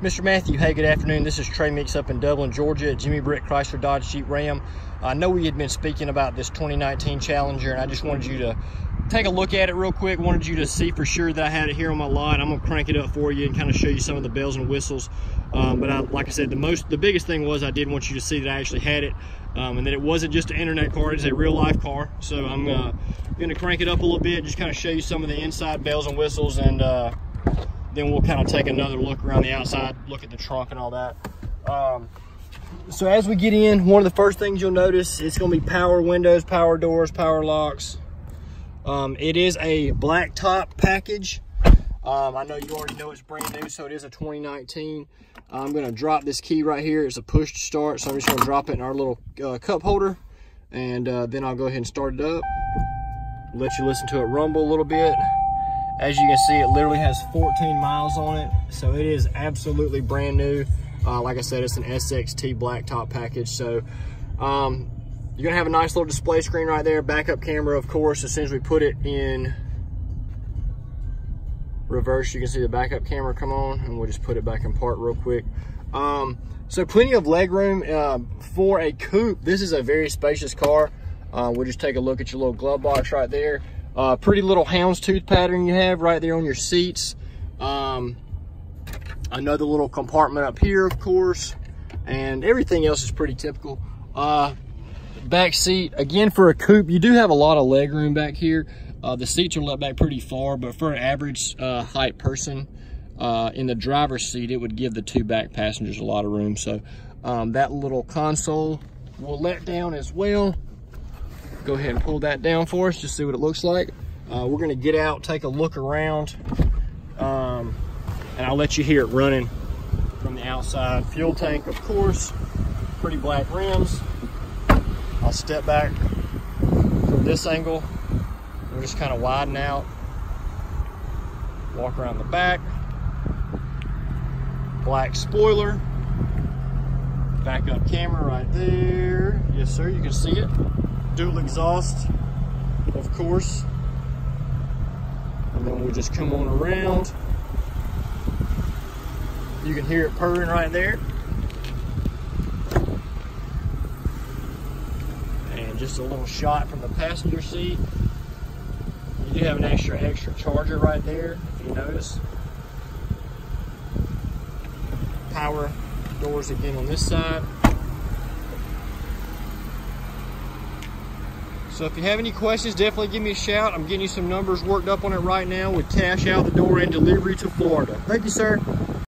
Mr. Matthew, hey, good afternoon. This is Trey Meeks up in Dublin, Georgia Jimmy Britt Chrysler Dodge Jeep Ram. I know we had been speaking about this 2019 Challenger, and I just wanted you to take a look at it real quick. Wanted you to see for sure that I had it here on my lot. I'm gonna crank it up for you and kind of show you some of the bells and whistles. Um, but I, like I said, the most, the biggest thing was I did want you to see that I actually had it, um, and that it wasn't just an internet car; it's a real life car. So I'm uh, gonna crank it up a little bit, just kind of show you some of the inside bells and whistles, and uh, then we'll kind of take another look around the outside, look at the trunk and all that. Um, so as we get in, one of the first things you'll notice, it's gonna be power windows, power doors, power locks. Um, it is a black top package. Um, I know you already know it's brand new, so it is a 2019. I'm gonna drop this key right here. It's a push to start, so I'm just gonna drop it in our little uh, cup holder, and uh, then I'll go ahead and start it up. Let you listen to it rumble a little bit. As you can see, it literally has 14 miles on it. So it is absolutely brand new. Uh, like I said, it's an SXT blacktop package. So um, you're gonna have a nice little display screen right there. Backup camera, of course, as soon as we put it in reverse, you can see the backup camera come on and we'll just put it back in park real quick. Um, so plenty of leg room uh, for a coupe. This is a very spacious car. Uh, we'll just take a look at your little glove box right there. Uh, pretty little houndstooth pattern you have right there on your seats. Um, another little compartment up here, of course, and everything else is pretty typical. Uh, back seat, again, for a coupe, you do have a lot of leg room back here. Uh, the seats are let back pretty far, but for an average uh, height person uh, in the driver's seat, it would give the two back passengers a lot of room. So um, that little console will let down as well go ahead and pull that down for us, just see what it looks like. Uh, we're gonna get out, take a look around, um, and I'll let you hear it running from the outside. Fuel tank, of course, pretty black rims. I'll step back from this angle. We'll just kind of widen out, walk around the back. Black spoiler, backup camera right there. Yes, sir, you can see it dual exhaust, of course. And then we'll just come on around. You can hear it purring right there. And just a little shot from the passenger seat. You do have an extra, extra charger right there, if you notice. Power doors again on this side. So if you have any questions, definitely give me a shout. I'm getting you some numbers worked up on it right now with cash out the door and delivery to Florida. Thank you, sir.